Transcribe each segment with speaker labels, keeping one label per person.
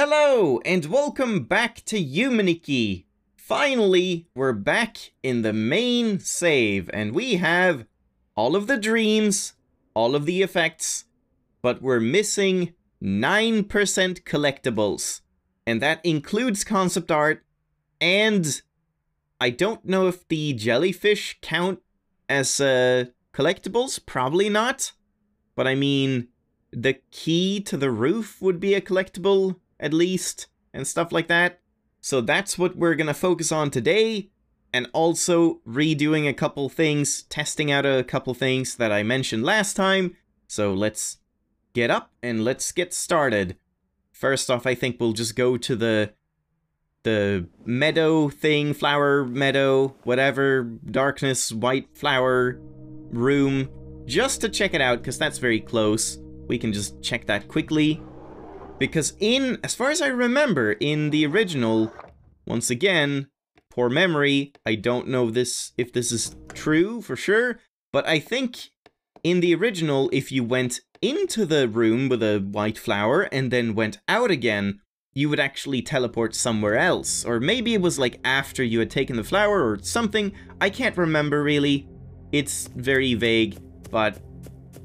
Speaker 1: Hello, and welcome back to Yumenikki. Finally, we're back in the main save, and we have all of the dreams, all of the effects, but we're missing 9% collectibles. And that includes concept art, and I don't know if the jellyfish count as uh, collectibles, probably not. But I mean, the key to the roof would be a collectible, at least, and stuff like that. So that's what we're gonna focus on today, and also redoing a couple things, testing out a couple things that I mentioned last time. So let's get up and let's get started. First off, I think we'll just go to the the meadow thing, flower meadow, whatever, darkness, white flower room, just to check it out, because that's very close. We can just check that quickly. Because in, as far as I remember, in the original, once again, poor memory, I don't know this if this is true for sure, but I think in the original, if you went into the room with a white flower and then went out again, you would actually teleport somewhere else. Or maybe it was like after you had taken the flower or something. I can't remember really. It's very vague, but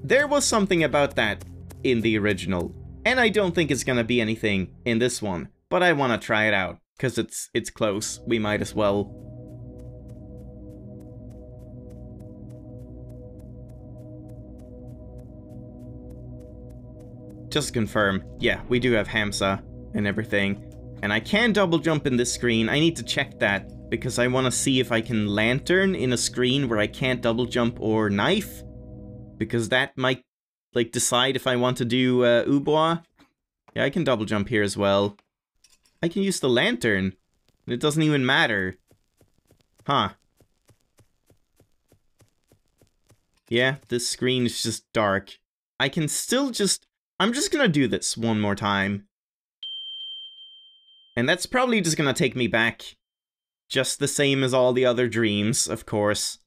Speaker 1: there was something about that in the original. And I don't think it's gonna be anything in this one, but I wanna try it out, because it's, it's close, we might as well. Just confirm, yeah, we do have Hamsa and everything. And I can double jump in this screen, I need to check that, because I want to see if I can lantern in a screen where I can't double jump or knife, because that might like decide if I want to do uh, Uboa's. Yeah, I can double jump here as well. I can use the lantern. It doesn't even matter. Huh. Yeah, this screen is just dark. I can still just... I'm just gonna do this one more time. And that's probably just gonna take me back. Just the same as all the other dreams, of course.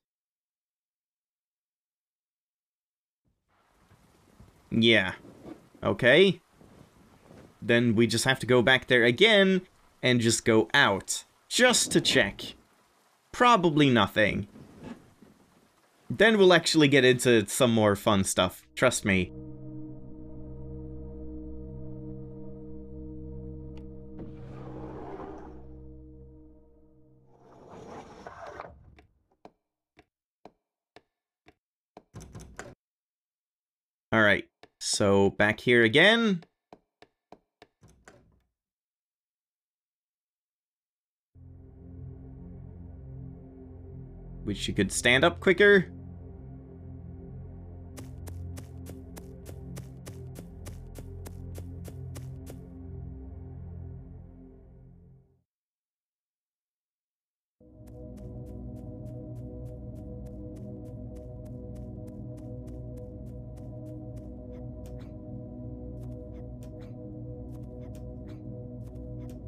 Speaker 1: Yeah. Okay. Then we just have to go back there again and just go out. Just to check. Probably nothing. Then we'll actually get into some more fun stuff. Trust me. Alright, so back here again. Wish you could stand up quicker.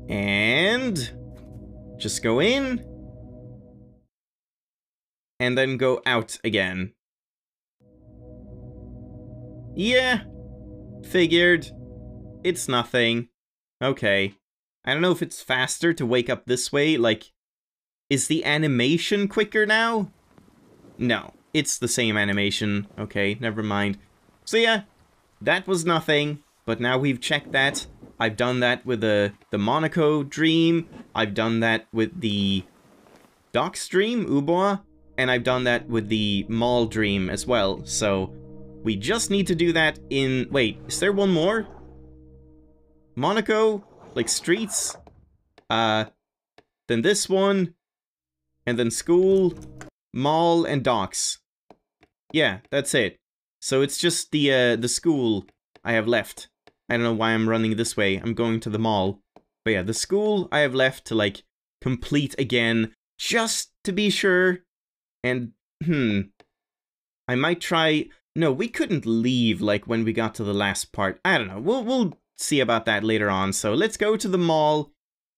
Speaker 1: And just go in and then go out again. Yeah, figured. It's nothing. Okay. I don't know if it's faster to wake up this way, like, is the animation quicker now? No, it's the same animation. Okay, never mind. So yeah, that was nothing, but now we've checked that. I've done that with the, the Monaco dream. I've done that with the Docks dream, Uboa's. And I've done that with the Mall dream as well. So we just need to do that in... Wait, is there one more? Monaco? Like streets? Uh, then this one. And then school, mall, and docks. Yeah, that's it. So it's just the uh, the school I have left. I don't know why I'm running this way. I'm going to the mall. But yeah, the school I have left to, like, complete again, just to be sure. And, hmm, I might try... No, we couldn't leave, like, when we got to the last part. I don't know. We'll, we'll see about that later on. So let's go to the mall.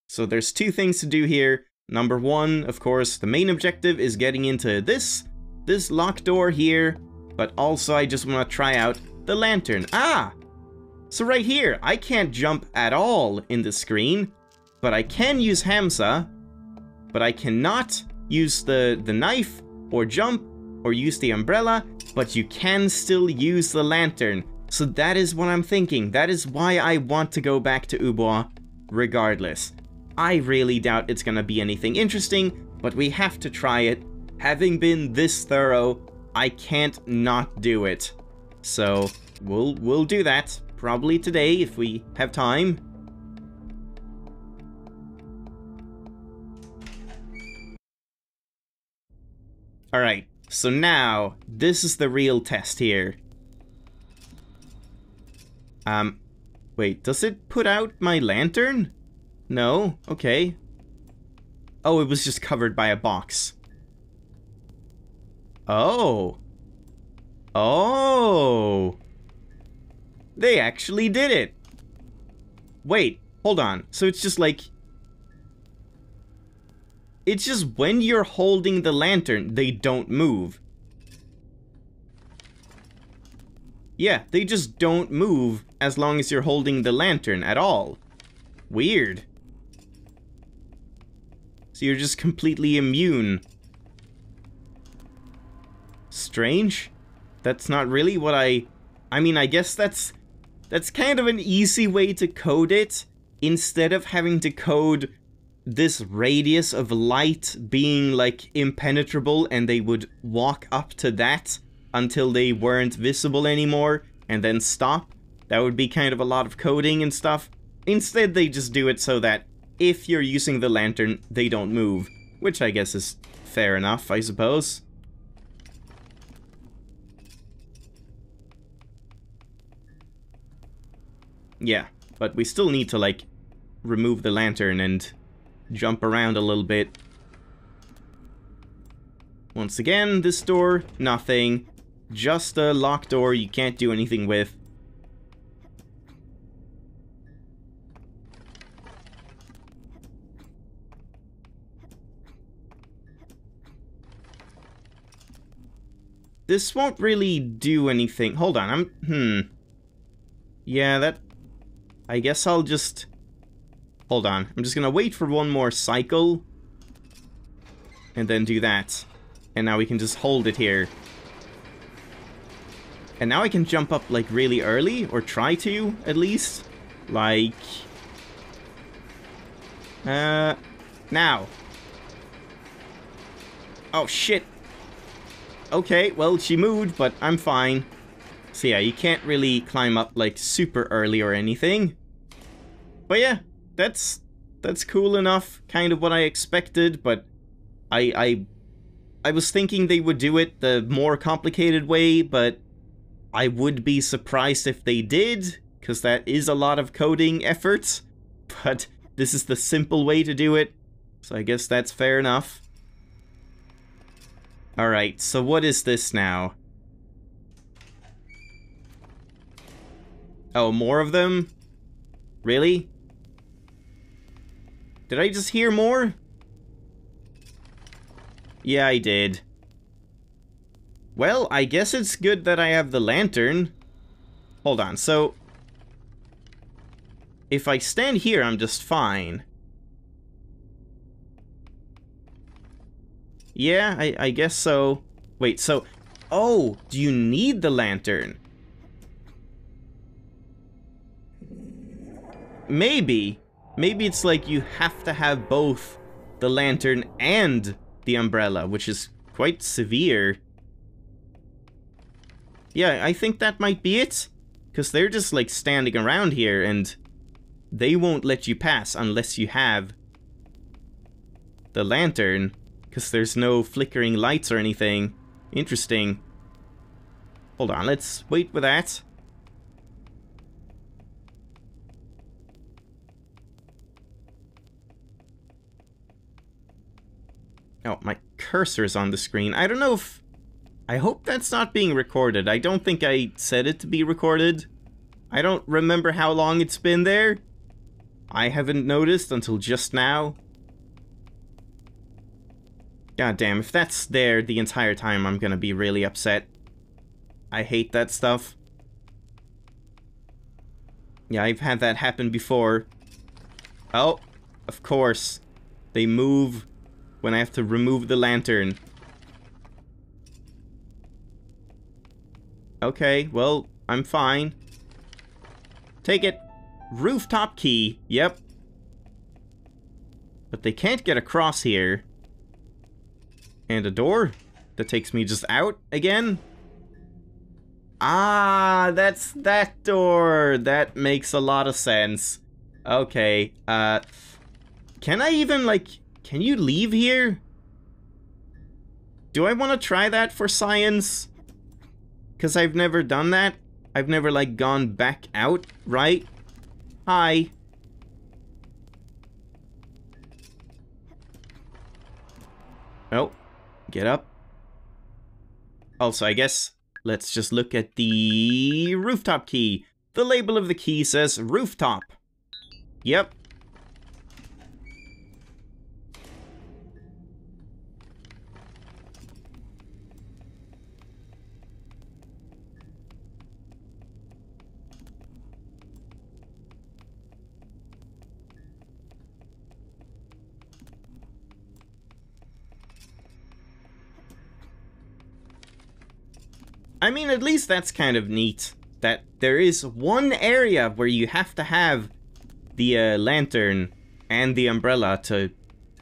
Speaker 1: So there's two things to do here. Number one, of course, the main objective is getting into this, this locked door here. But also, I just want to try out the lantern. Ah! So right here, I can't jump at all in the screen, but I can use Hamsa, but I cannot use the, the knife or jump or use the umbrella, but you can still use the lantern. So that is what I'm thinking. That is why I want to go back to Uboa's regardless. I really doubt it's gonna be anything interesting, but we have to try it. Having been this thorough, I can't not do it. So, we'll, we'll do that. Probably today, if we have time. Alright, so now, this is the real test here. Um, wait, does it put out my lantern? No? Okay. Oh, it was just covered by a box. Oh. Oh. They actually did it. Wait, hold on. So it's just like... It's just when you're holding the lantern, they don't move. Yeah, they just don't move as long as you're holding the lantern at all. Weird. So you're just completely immune. Strange? That's not really what I... I mean, I guess that's that's kind of an easy way to code it, instead of having to code this radius of light being like impenetrable and they would walk up to that until they weren't visible anymore and then stop. That would be kind of a lot of coding and stuff. Instead, they just do it so that if you're using the lantern, they don't move, which I guess is fair enough, I suppose. Yeah, but we still need to, like, remove the lantern and jump around a little bit. Once again, this door, nothing. Just a locked door you can't do anything with. This won't really do anything. Hold on, I'm... Hmm. Yeah, that I guess I'll just... Hold on. I'm just gonna wait for one more cycle. And then do that. And now we can just hold it here. And now I can jump up, like, really early. Or try to, at least. Like... Uh... Now. Oh, shit. Okay, well, she moved, but I'm fine. So yeah, you can't really climb up, like, super early or anything. But yeah, that's that's cool enough. Kind of what I expected, but I I I was thinking they would do it the more complicated way, but I would be surprised if they did, because that is a lot of coding effort. But this is the simple way to do it, so I guess that's fair enough. Alright, so what is this now? Oh, more of them? Really? Did I just hear more? Yeah, I did. Well, I guess it's good that I have the lantern. Hold on, so... If I stand here, I'm just fine. Yeah, I, I guess so. Wait, so... Oh, do you need the lantern? Maybe. Maybe it's like you have to have both the lantern and the umbrella, which is quite severe. Yeah, I think that might be it. Because they're just like standing around here and they won't let you pass unless you have the lantern. Because there's no flickering lights or anything. Interesting. Hold on, let's wait for that. Oh, my cursor's on the screen. I don't know if... I hope that's not being recorded. I don't think I said it to be recorded. I don't remember how long it's been there. I haven't noticed until just now. God damn, if that's there the entire time, I'm gonna be really upset. I hate that stuff. Yeah, I've had that happen before. Oh, of course. They move when I have to remove the lantern. Okay, well, I'm fine. Take it. Rooftop key. Yep. But they can't get across here. And a door that takes me just out again. Ah, that's that door. That makes a lot of sense. Okay, uh... Can I even, like... Can you leave here? Do I want to try that for science? Because I've never done that. I've never, like, gone back out, right? Hi. Oh, get up. Also, I guess let's just look at the rooftop key. The label of the key says rooftop. Yep, I mean, at least that's kind of neat. That there is one area where you have to have the uh, lantern and the umbrella to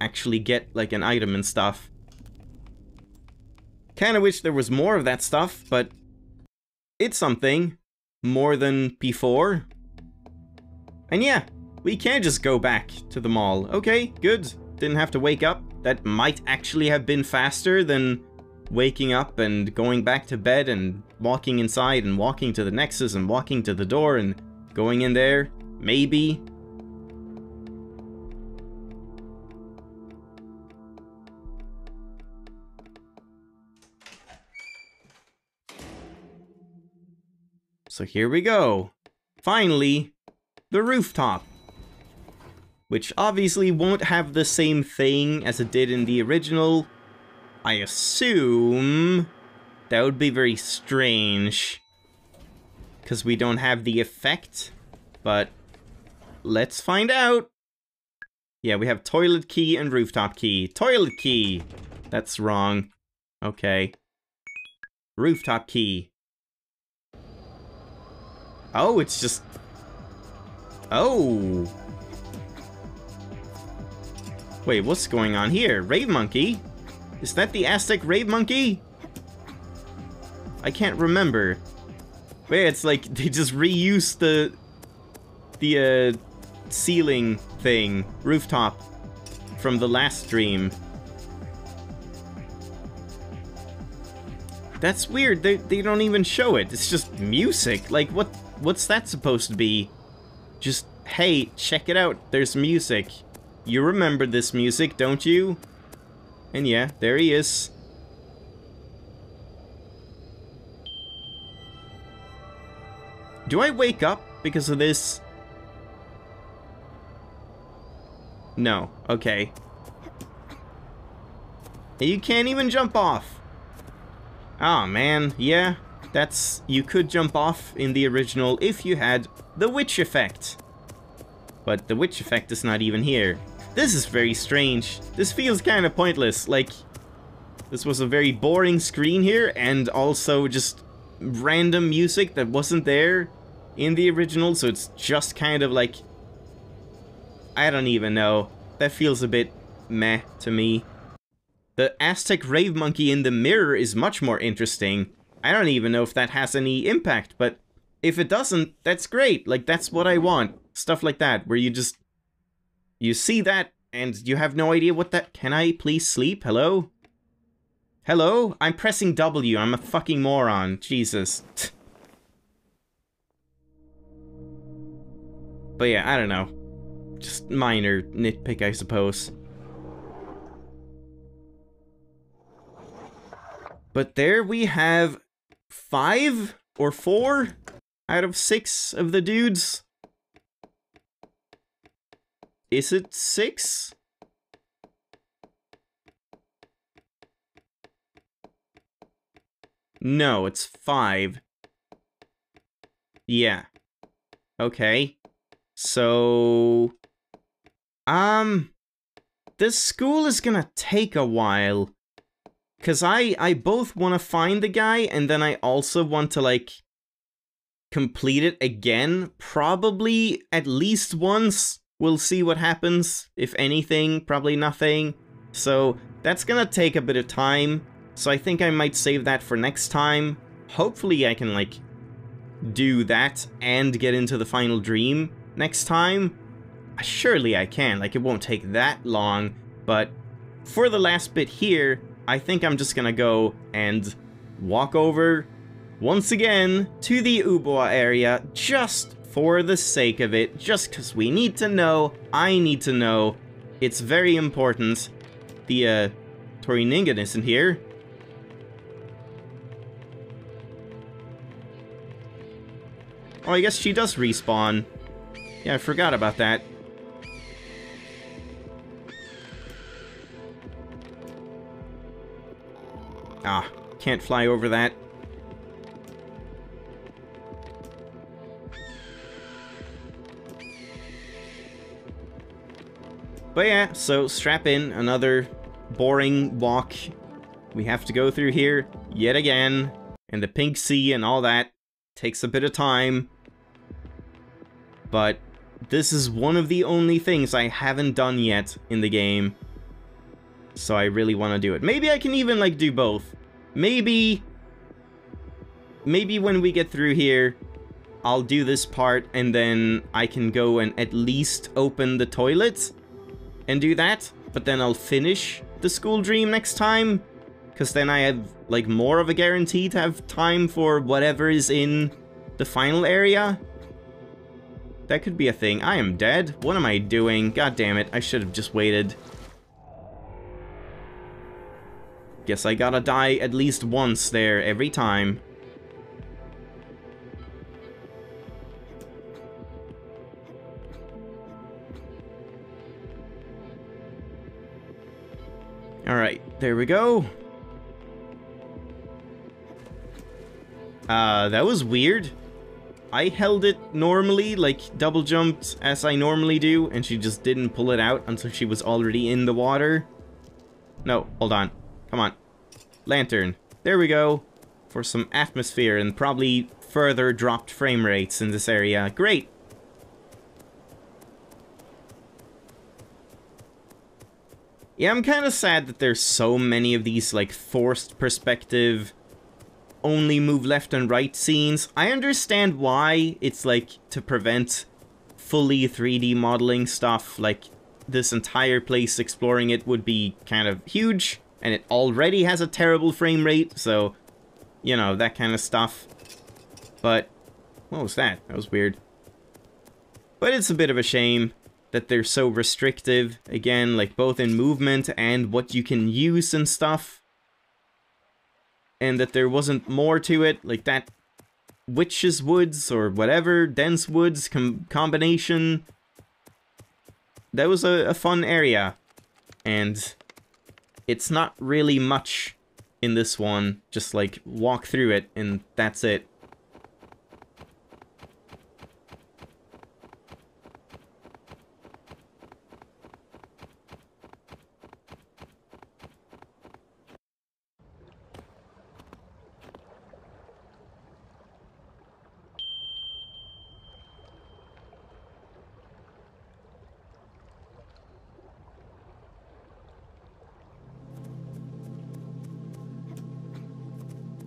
Speaker 1: actually get, like, an item and stuff. Kinda wish there was more of that stuff, but it's something. More than before. And yeah, we can just go back to the mall. Okay, good. Didn't have to wake up. That might actually have been faster than waking up and going back to bed and walking inside and walking to the Nexus and walking to the door and going in there. Maybe. So here we go. Finally, the rooftop. Which obviously won't have the same thing as it did in the original, I assume that would be very strange. Because we don't have the effect. But let's find out. Yeah, we have toilet key and rooftop key. Toilet key! That's wrong. Okay. Rooftop key. Oh, it's just... Oh! Wait, what's going on here? Rave Monkey? Is that the Aztec Rave Monkey? I can't remember. Wait, it's like they just reused the the uh, ceiling thing, rooftop, from the last stream. That's weird. They they don't even show it. It's just music. Like what what's that supposed to be? Just hey, check it out. There's music. You remember this music, don't you? And yeah, there he is. Do I wake up because of this? No. Okay. You can't even jump off. Oh man, yeah. That's... You could jump off in the original if you had the witch effect. But the witch effect is not even here. This is very strange. This feels kind of pointless. Like, this was a very boring screen here, and also just random music that wasn't there in the original, so it's just kind of like... I don't even know. That feels a bit meh to me. The Aztec Rave Monkey in the mirror is much more interesting. I don't even know if that has any impact, but if it doesn't, that's great. Like, that's what I want. Stuff like that, where you just you see that, and you have no idea what that- Can I please sleep? Hello? Hello? I'm pressing W, I'm a fucking moron. Jesus. but yeah, I don't know. Just minor nitpick, I suppose. But there we have five or four out of six of the dudes. Is it six? No, it's five. Yeah. Okay. So... Um... This school is gonna take a while. Cause I, I both want to find the guy, and then I also want to, like, complete it again. Probably at least once. We'll see what happens. If anything, probably nothing. So, that's gonna take a bit of time. So I think I might save that for next time. Hopefully I can, like, do that and get into the final dream next time. Uh, surely I can, like, it won't take that long. But for the last bit here, I think I'm just gonna go and walk over once again to the Uboa area just for the sake of it, just because we need to know, I need to know, it's very important. The, uh, Toriningen isn't here. Oh, I guess she does respawn. Yeah, I forgot about that. Ah, can't fly over that. But yeah, so strap in, another boring walk. We have to go through here yet again, and the pink sea and all that takes a bit of time. But this is one of the only things I haven't done yet in the game. So I really want to do it. Maybe I can even like do both. Maybe... Maybe when we get through here, I'll do this part and then I can go and at least open the toilet and do that. But then I'll finish the school dream next time. Because then I have like more of a guarantee to have time for whatever is in the final area. That could be a thing. I am dead. What am I doing? God damn it. I should have just waited. Guess I gotta die at least once there every time. Alright, there we go. Uh, that was weird. I held it normally, like double jumped as I normally do, and she just didn't pull it out until she was already in the water. No, hold on. Come on. Lantern. There we go. For some atmosphere and probably further dropped frame rates in this area. Great. Yeah, I'm kind of sad that there's so many of these, like, forced perspective, only move left and right scenes. I understand why it's, like, to prevent fully 3D modeling stuff, like, this entire place exploring it would be kind of huge and it already has a terrible frame rate, so, you know, that kind of stuff. But, what was that? That was weird. But it's a bit of a shame that they're so restrictive, again, like both in movement and what you can use and stuff. And that there wasn't more to it, like that Witch's Woods or whatever, Dense Woods com combination. That was a, a fun area. And it's not really much in this one. Just like walk through it and that's it.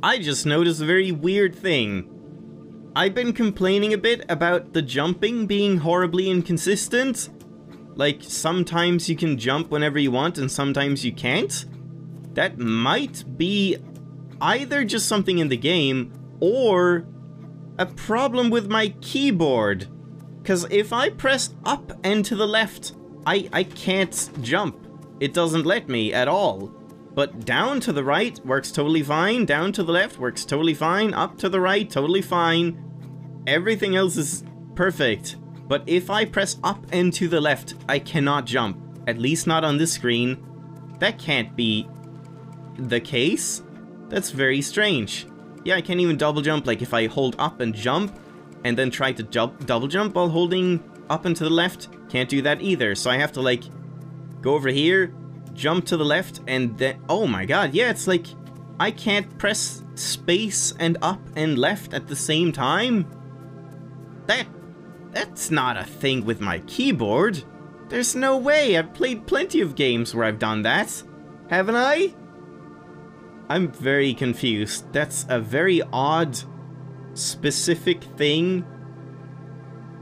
Speaker 1: I just noticed a very weird thing. I've been complaining a bit about the jumping being horribly inconsistent. Like, sometimes you can jump whenever you want and sometimes you can't. That might be either just something in the game or a problem with my keyboard. Because if I press up and to the left, I, I can't jump. It doesn't let me at all. But down to the right works totally fine, down to the left works totally fine, up to the right, totally fine. Everything else is perfect. But if I press up and to the left, I cannot jump. At least not on this screen. That can't be the case. That's very strange. Yeah, I can't even double jump, like if I hold up and jump, and then try to jump, double jump while holding up and to the left, can't do that either. So I have to like go over here, jump to the left, and then, oh my god, yeah, it's like I can't press space and up and left at the same time? That, that's not a thing with my keyboard. There's no way, I've played plenty of games where I've done that. Haven't I? I'm very confused. That's a very odd, specific thing.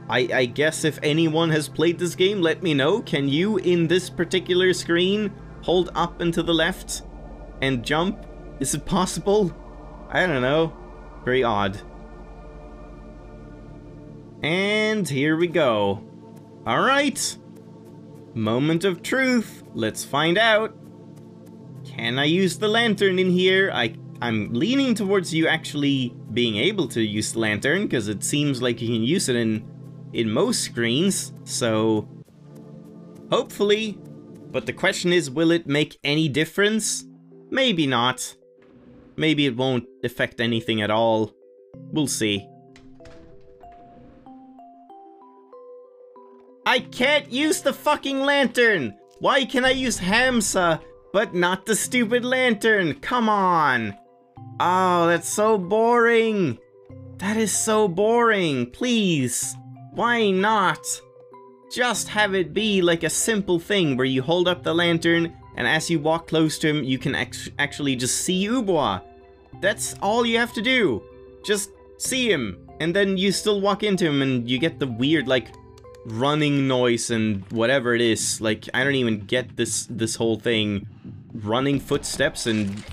Speaker 1: I, I guess if anyone has played this game, let me know. Can you, in this particular screen, hold up and to the left and jump? Is it possible? I don't know. Very odd. And here we go. Alright. Moment of truth. Let's find out. Can I use the lantern in here? I, I'm leaning towards you actually being able to use the lantern, because it seems like you can use it in, in most screens, so... Hopefully. But the question is, will it make any difference? Maybe not. Maybe it won't affect anything at all. We'll see. I can't use the fucking lantern! Why can I use Hamsa but not the stupid lantern, come on! Oh, that's so boring! That is so boring, please! Why not? Just have it be like a simple thing where you hold up the lantern and as you walk close to him, you can actually just see Uboa. That's all you have to do. Just see him, and then you still walk into him and you get the weird, like, running noise and whatever it is. Like, I don't even get this this whole thing. Running footsteps and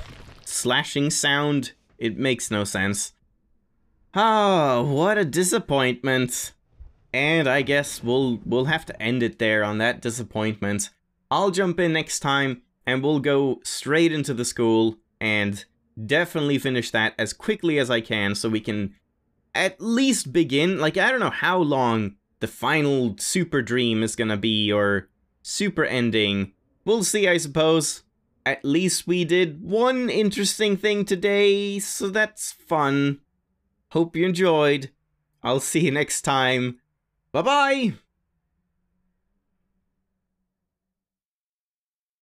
Speaker 1: slashing sound. It makes no sense. Oh, what a disappointment. And I guess we'll we'll have to end it there on that disappointment. I'll jump in next time and we'll go straight into the school and definitely finish that as quickly as I can so we can at least begin. Like, I don't know how long the final super dream is gonna be or super ending. We'll see, I suppose. At least we did one interesting thing today, so that's fun. Hope you enjoyed. I'll see you next time. Bye-bye!